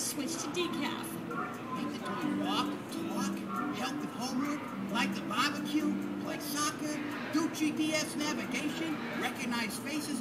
switch to decaf. Make the toy walk, talk, help with homework, like the barbecue, play soccer, do GPS navigation, recognize faces,